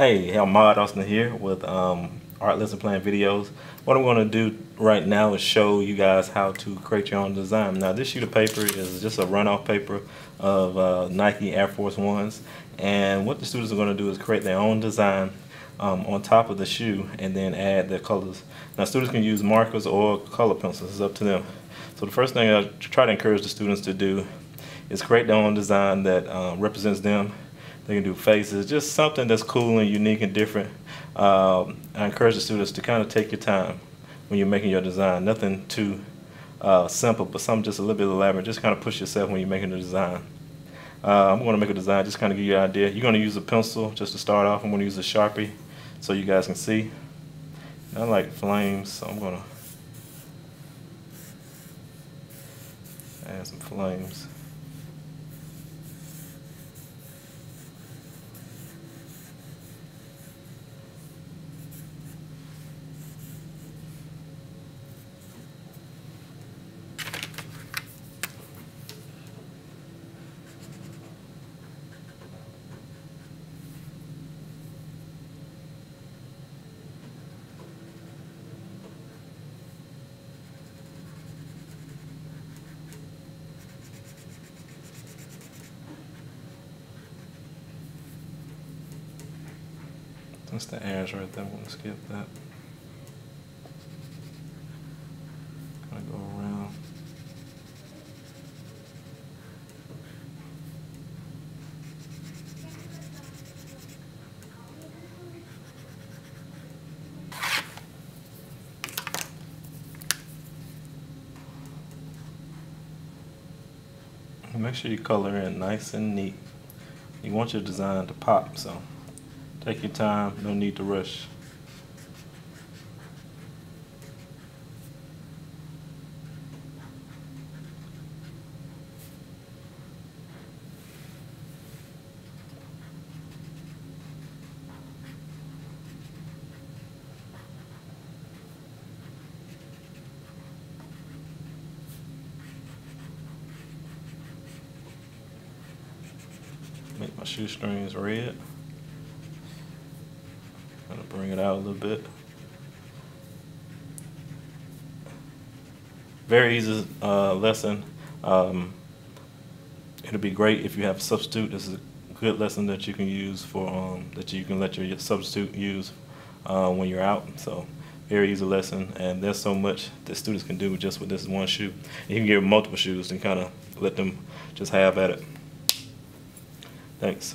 Hey, I'm Mod Austin here with um, Art Lesson Plan videos. What I'm going to do right now is show you guys how to create your own design. Now this sheet of paper is just a runoff paper of uh, Nike Air Force Ones and what the students are going to do is create their own design um, on top of the shoe and then add their colors. Now students can use markers or color pencils, it's up to them. So the first thing I try to encourage the students to do is create their own design that um, represents them they can do faces, just something that's cool and unique and different. Um, I encourage the students to kind of take your time when you're making your design. Nothing too uh, simple, but something just a little bit elaborate. Just kind of push yourself when you're making the design. Uh, I'm going to make a design, just kind of give you an idea. You're going to use a pencil just to start off. I'm going to use a Sharpie so you guys can see. I like flames, so I'm going to add some flames. That's the airs right there. I'm going to skip that. Gonna go around. Make sure you color in nice and neat. You want your design to pop, so Take your time, no need to rush. Make my shoestrings red bring it out a little bit. Very easy uh, lesson. Um, it'll be great if you have a substitute. This is a good lesson that you can use for um, that you can let your substitute use uh, when you're out. So very easy lesson, and there's so much that students can do just with this one shoe. You can give multiple shoes and kind of let them just have at it. Thanks.